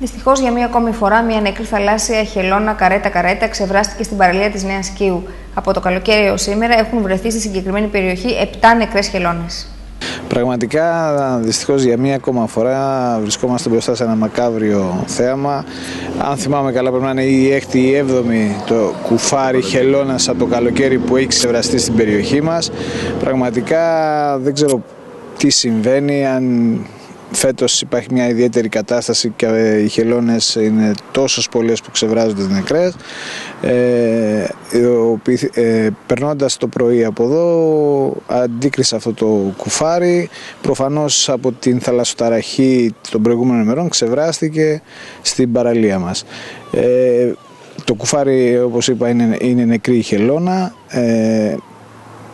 Δυστυχώς για μία ακόμη φορά, μια νεκρή θαλάσσια χελώνα καρέτα-καρέτα ξεβράστηκε στην παραλία της Νέας Κίου. Από το καλοκαίρι έως σήμερα έχουν βρεθεί στη συγκεκριμένη περιοχή 7 νεκρές χελώνες. Πραγματικά, δυστυχώς για μία ακόμα φορά βρισκόμαστε μπροστά σε ένα μακάβριο θέαμα. Αν θυμάμαι καλά, πρέπει να είναι η έκτη ή η έβδομη το κουφάρι χελώνας από το καλοκαίρι που έχει ξεβραστεί στην περιοχή μας. Πραγματικά δεν ξέρω τι συμβαίνει, αν Φέτος υπάρχει μια ιδιαίτερη κατάσταση και ε, οι χελώνες είναι τόσο πολλές που ξεβράζονται τις νεκρές. Ε, ε, περνώντας το πρωί από εδώ αντίκρισα αυτό το κουφάρι προφανώς από την θαλασσοταραχή των προηγούμενων ημερών ξεβράστηκε στην παραλία μας. Ε, το κουφάρι όπως είπα είναι, είναι νεκρή χελώνα ε,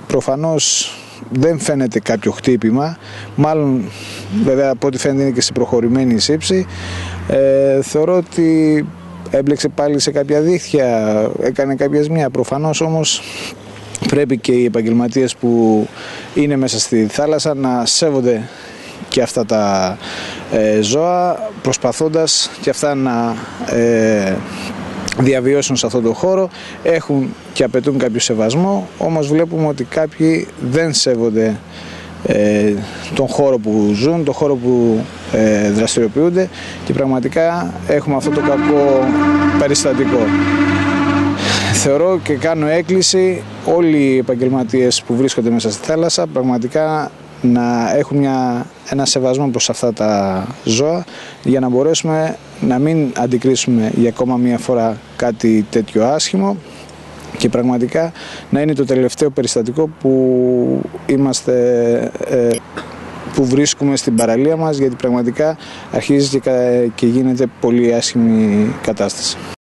προφανώς δεν φαίνεται κάποιο χτύπημα μάλλον βέβαια από ό,τι φαίνεται είναι και σε προχωρημένη σύψη. Ε, θεωρώ ότι έμπλεξε πάλι σε κάποια δίχτυα έκανε κάποια ζημιά. Προφανώς όμως πρέπει και οι επαγγελματίες που είναι μέσα στη θάλασσα να σέβονται και αυτά τα ε, ζώα προσπαθώντας και αυτά να ε, διαβιώσουν σε αυτόν τον χώρο. Έχουν και απαιτούν κάποιο σεβασμό όμως βλέπουμε ότι κάποιοι δεν σέβονται ε, τον χώρο που ζουν, τον χώρο που ε, δραστηριοποιούνται και πραγματικά έχουμε αυτό το κακό περιστατικό. Θεωρώ και κάνω έκκληση όλοι οι επαγγελματίες που βρίσκονται μέσα στη θάλασσα πραγματικά να έχουν μια, ένα σεβασμό προς αυτά τα ζώα για να μπορέσουμε να μην αντικρίσουμε για ακόμα μια φορά κάτι τέτοιο άσχημο και πραγματικά να είναι το τελευταίο περιστατικό που είμαστε ε, που βρίσκουμε στην παραλία μας γιατί πραγματικά αρχίζει και γίνεται πολύ άσχημη κατάσταση.